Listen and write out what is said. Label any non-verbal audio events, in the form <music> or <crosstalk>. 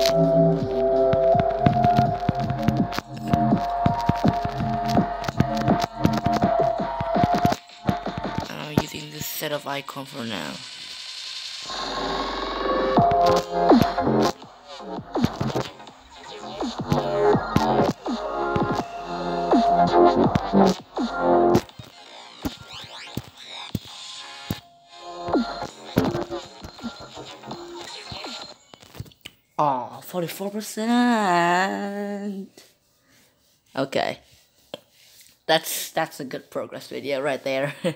I'm using this set of icon for now. Oh, 44%. Okay. That's that's a good progress video right there. <laughs>